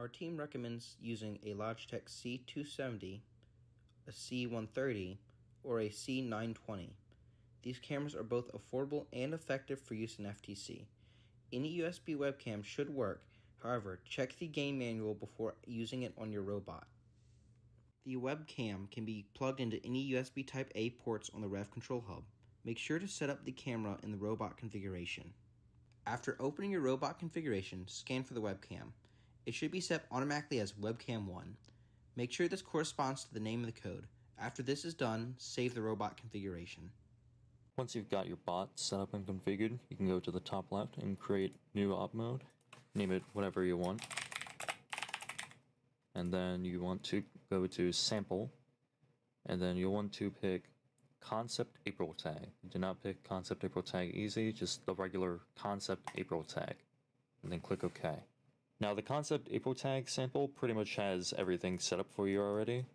Our team recommends using a Logitech C270, a C130, or a C920. These cameras are both affordable and effective for use in FTC. Any USB webcam should work, however, check the game manual before using it on your robot. The webcam can be plugged into any USB Type A ports on the Rev Control Hub. Make sure to set up the camera in the robot configuration. After opening your robot configuration, scan for the webcam. It should be set automatically as webcam 1. Make sure this corresponds to the name of the code. After this is done, save the robot configuration. Once you've got your bot set up and configured, you can go to the top left and create new op mode. Name it whatever you want. And then you want to go to sample. And then you'll want to pick concept April tag. Do not pick concept April tag easy, just the regular concept April tag. And then click OK. Now the concept April tag sample pretty much has everything set up for you already.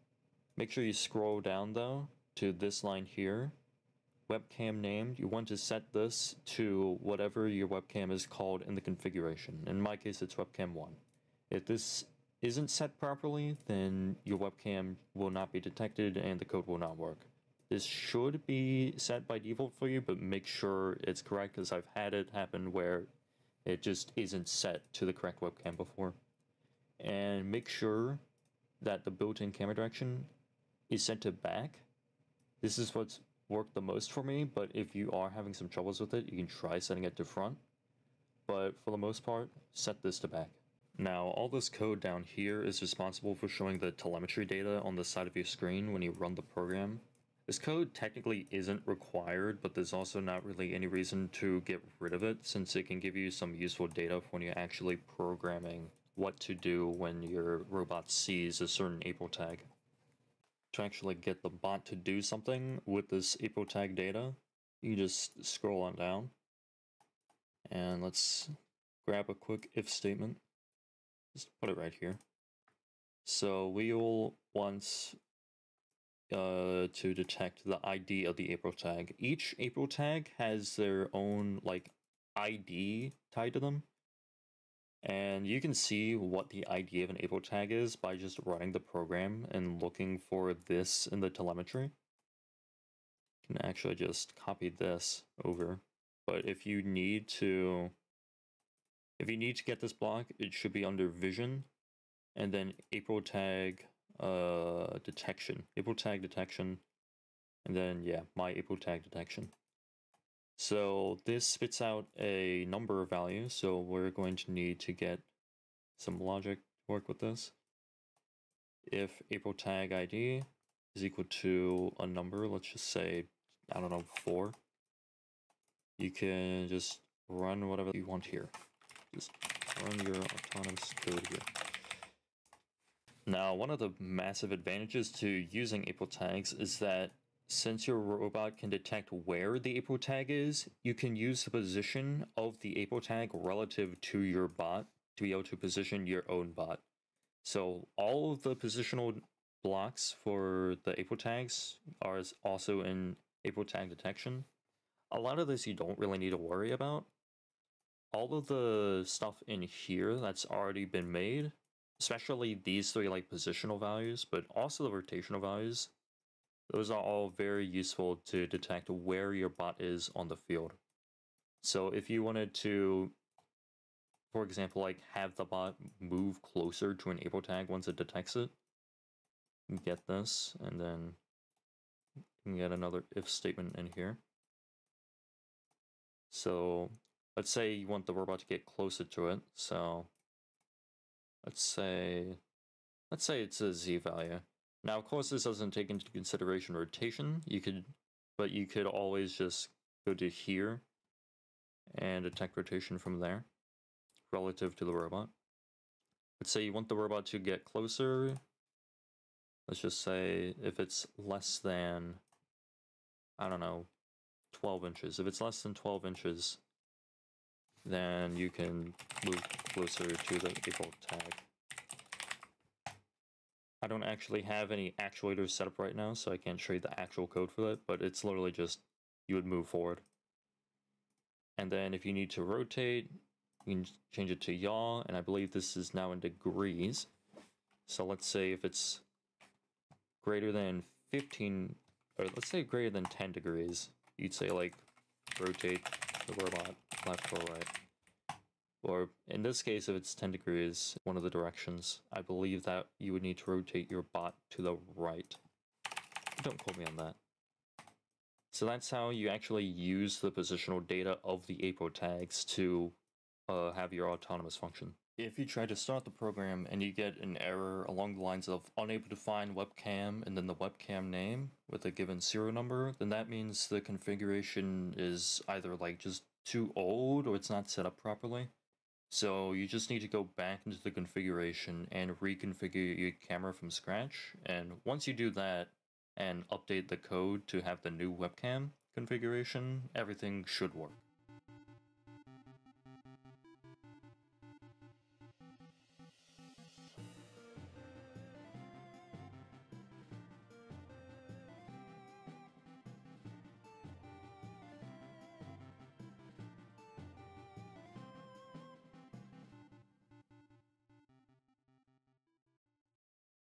Make sure you scroll down though to this line here. Webcam named, you want to set this to whatever your webcam is called in the configuration. In my case, it's webcam 1. If this isn't set properly, then your webcam will not be detected and the code will not work. This should be set by default for you, but make sure it's correct because I've had it happen where it just isn't set to the correct webcam before. And make sure that the built-in camera direction is set to back. This is what's worked the most for me, but if you are having some troubles with it, you can try setting it to front. But for the most part, set this to back. Now, all this code down here is responsible for showing the telemetry data on the side of your screen when you run the program. This code technically isn't required, but there's also not really any reason to get rid of it since it can give you some useful data when you're actually programming what to do when your robot sees a certain April tag. To actually get the bot to do something with this April tag data, you just scroll on down and let's grab a quick if statement. Just put it right here. So we will once uh, to detect the ID of the April tag. Each April tag has their own like ID tied to them. And you can see what the ID of an April tag is by just running the program and looking for this in the telemetry. You can actually just copy this over. But if you need to if you need to get this block, it should be under vision and then April tag uh, detection, April tag detection, and then yeah, my April tag detection. So this spits out a number of values, so we're going to need to get some logic to work with this. If April tag ID is equal to a number, let's just say, I don't know, 4, you can just run whatever you want here. Just run your autonomous code here. Now, one of the massive advantages to using April tags is that since your robot can detect where the April tag is, you can use the position of the April tag relative to your bot to be able to position your own bot. So all of the positional blocks for the April tags are also in April tag detection. A lot of this you don't really need to worry about. All of the stuff in here that's already been made especially these three like positional values, but also the rotational values. Those are all very useful to detect where your bot is on the field. So if you wanted to, for example, like have the bot move closer to an April tag once it detects it, get this, and then get another if statement in here. So let's say you want the robot to get closer to it, so Let's say, let's say it's a z value. Now, of course, this doesn't take into consideration rotation. You could, but you could always just go to here and detect rotation from there relative to the robot. Let's say you want the robot to get closer. Let's just say if it's less than, I don't know, 12 inches. If it's less than 12 inches, then you can move closer to the default tag. I don't actually have any actuators set up right now, so I can't show you the actual code for that, but it's literally just you would move forward. And then if you need to rotate, you can change it to yaw, and I believe this is now in degrees. So let's say if it's greater than 15, or let's say greater than 10 degrees, you'd say like rotate the robot left or right. Or in this case, if it's 10 degrees, one of the directions, I believe that you would need to rotate your bot to the right. Don't quote me on that. So that's how you actually use the positional data of the April tags to uh, have your autonomous function. If you try to start the program and you get an error along the lines of unable to find webcam and then the webcam name with a given serial number, then that means the configuration is either like just too old or it's not set up properly. So you just need to go back into the configuration and reconfigure your camera from scratch. And once you do that and update the code to have the new webcam configuration, everything should work.